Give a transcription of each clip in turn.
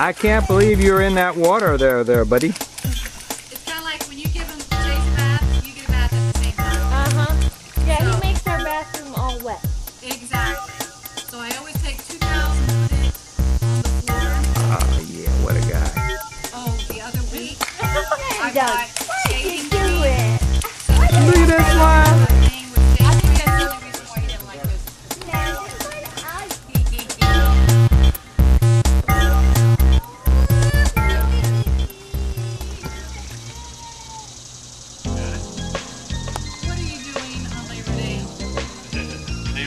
I can't believe you're in that water there, there, buddy. It's kind of like when you give them Chase a bath, you get a bath at the same time. Uh-huh. Yeah, So- he makes our bathroom all wet. Exactly. So I always take two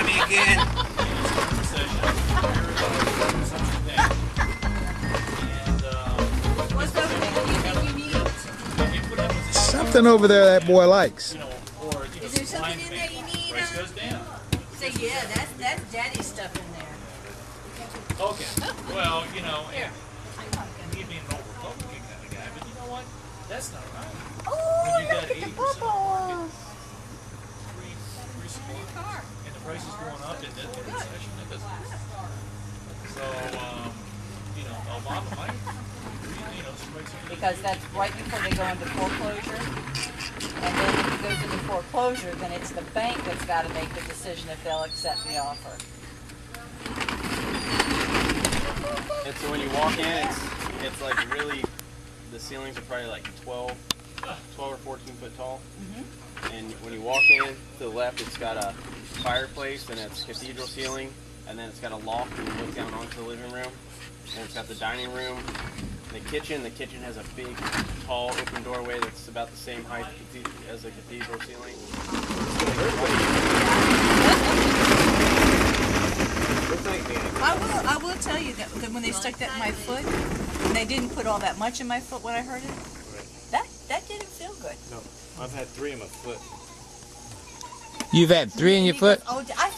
You got me again. What's the thing you think you need? Something over there that boy likes. Is there something in there you need? uh? Say, yeah, that's, that's daddy's stuff in there. Okay. Well, you know, and me being an old Republican kind of guy, but you know what? That's not right. Oh, look at the 80% bubbles. free, free supply, and the price is going up in the, in the recession. That doesn't. So, um, you know, Obama might, you know, Because that's right before they go into foreclosure. And then if it goes into foreclosure, then it's the bank that's gotta make the decision if they'll accept the offer. And so when you walk in, it's it's like really, the ceilings are probably like 12, 12 or 14 foot tall. Mm-hmm. And when you walk in to the left, it's got a fireplace and it's cathedral ceiling, and then it's got a loft and you look down onto the living room. And it's got the dining room, the kitchen. The kitchen has a big, tall, open doorway that's about the same height as the cathedral ceiling. Looks like the I will, I will tell you that, that when they stuck that in my foot, and they didn't put all that much in my foot when I heard it, that, that didn't feel good. No, I've had three in my foot. You've had three in your foot? Oh, I